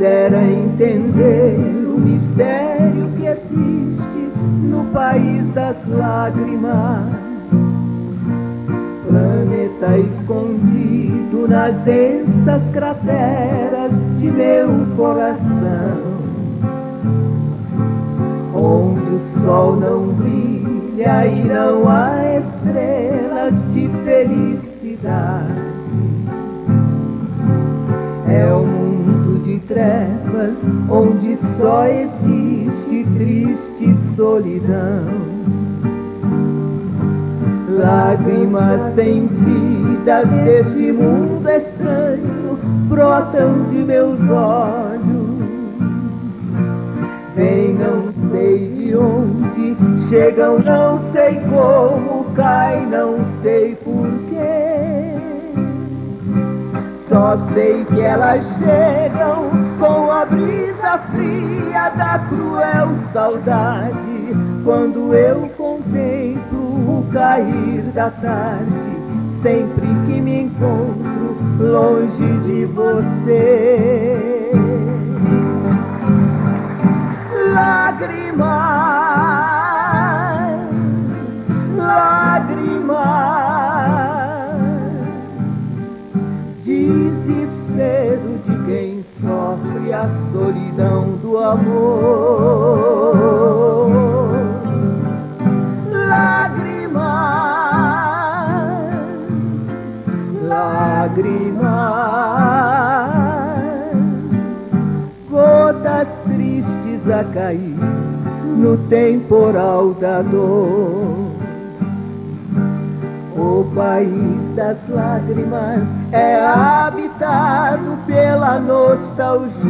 quisera entender o mistério que existe no país das lágrimas. Planeta escondido nas densas crateras de meu coração, onde o sol não brilha e não há estrelas de felicidade. Trevas onde só existe triste solidão. Lágrimas sentidas deste mundo estranho brotam de meus olhos. Vem, não sei de onde, chegam, não sei como, cai, não sei porquê. Só sei que elas chegam com a brisa fria da cruel saudade. Quando eu contemplo o cair da tarde, sempre que me encontro longe de você. Lágrimas, amor. Lágrimas, lágrimas, gotas tristes a cair no temporal da dor. O país das lágrimas é habitado pela nostalgia.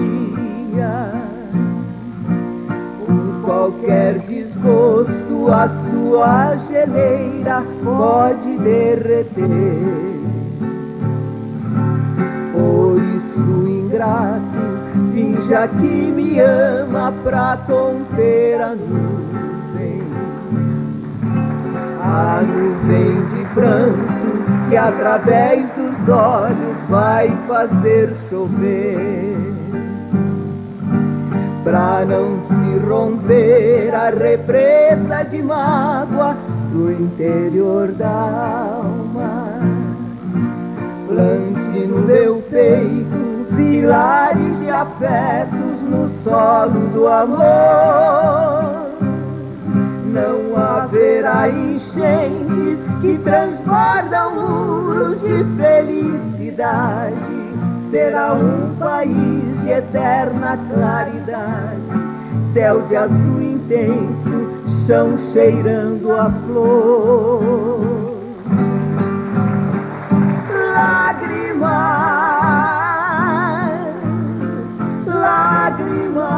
Qualquer desgosto, a sua geleira pode derreter. Por isso, ingrato, finja que me ama pra conter a nuvem. A nuvem de pranto que através dos olhos vai fazer chover. Pra não se romper a represa de mágoa do interior da alma. Plante no meu peito pilares de afetos no solo do amor. Não haverá enchentes que transbordam muros de felicidade. Será um país de eterna claridade, céu de azul intenso, chão cheirando a flor. Lágrimas, lágrimas,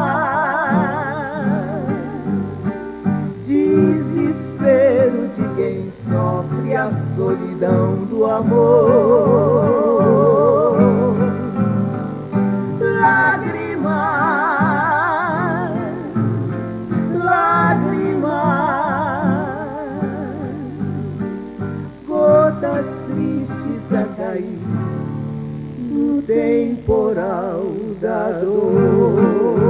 desespero de quem sofre a solidão do amor. tristes a cair no temporal da dor.